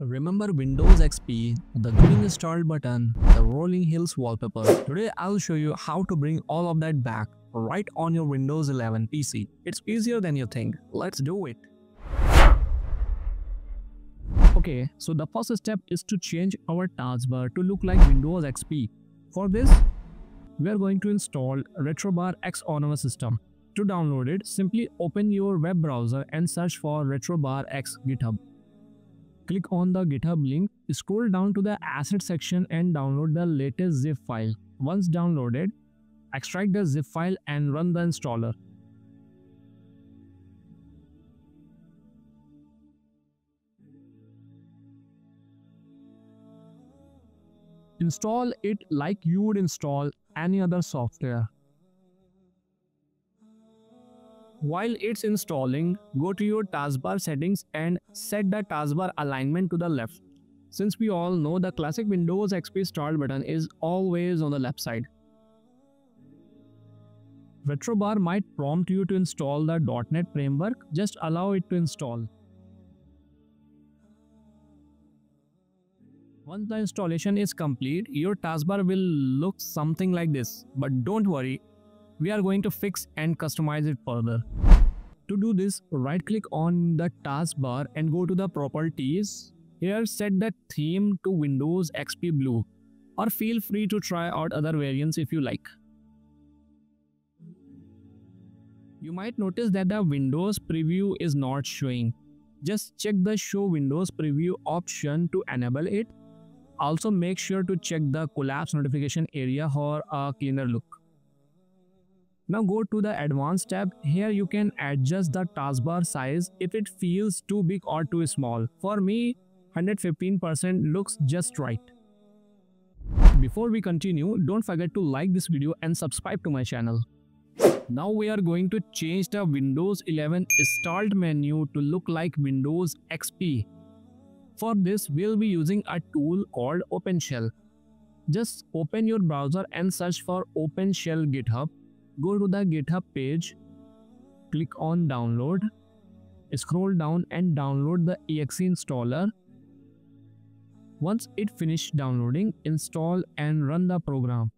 Remember Windows XP, the green installed button, the rolling hills wallpaper. Today I'll show you how to bring all of that back right on your Windows 11 PC. It's easier than you think. Let's do it. Okay, so the first step is to change our taskbar to look like Windows XP. For this, we are going to install RetroBar X on our system. To download it, simply open your web browser and search for RetroBar X GitHub click on the GitHub link, scroll down to the asset section and download the latest zip file. Once downloaded, extract the zip file and run the installer. Install it like you would install any other software. While it's installing, go to your taskbar settings and set the taskbar alignment to the left. Since we all know the classic Windows XP start button is always on the left side. RetroBar might prompt you to install the .NET framework, just allow it to install. Once the installation is complete, your taskbar will look something like this. But don't worry, we are going to fix and customize it further. To do this, right click on the taskbar and go to the properties. Here set the theme to Windows XP Blue or feel free to try out other variants if you like. You might notice that the Windows preview is not showing. Just check the show Windows preview option to enable it. Also make sure to check the collapse notification area for a cleaner look. Now go to the advanced tab. Here you can adjust the taskbar size if it feels too big or too small. For me, 115% looks just right. Before we continue, don't forget to like this video and subscribe to my channel. Now we are going to change the Windows 11 start menu to look like Windows XP. For this, we'll be using a tool called OpenShell. Just open your browser and search for OpenShell GitHub go to the github page. Click on download. Scroll down and download the exe installer. Once it finished downloading install and run the program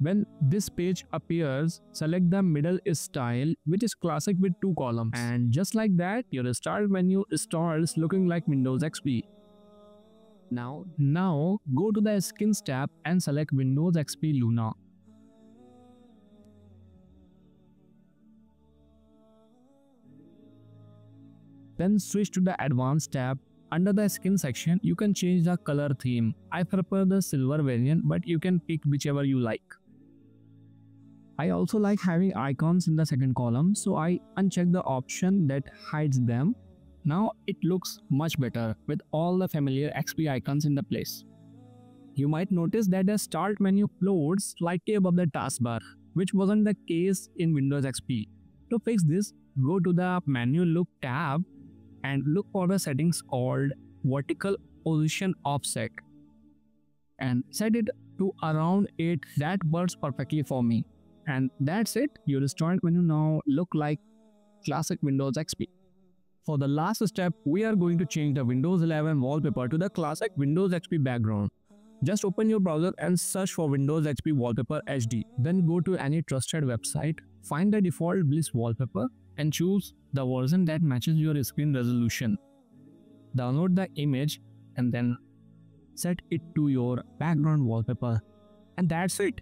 When this page appears, select the middle style which is classic with two columns. And just like that, your start menu starts looking like Windows XP. Now, now go to the skins tab and select Windows XP Luna. Then switch to the advanced tab under the skin section, you can change the color theme. I prefer the silver variant but you can pick whichever you like. I also like having icons in the second column so I uncheck the option that hides them. Now it looks much better with all the familiar XP icons in the place. You might notice that the start menu floats slightly above the taskbar, which wasn't the case in Windows XP. To fix this, go to the menu look tab and look for the settings called vertical position offset and set it to around 8 that works perfectly for me and that's it. Your start menu now look like classic windows xp for the last step we are going to change the windows 11 wallpaper to the classic windows xp background. Just open your browser and search for windows xp wallpaper hd then go to any trusted website find the default bliss wallpaper and choose the version that matches your screen resolution. Download the image and then set it to your background wallpaper. And that's it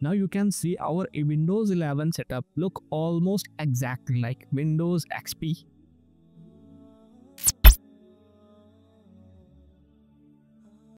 now you can see our Windows 11 setup look almost exactly like Windows XP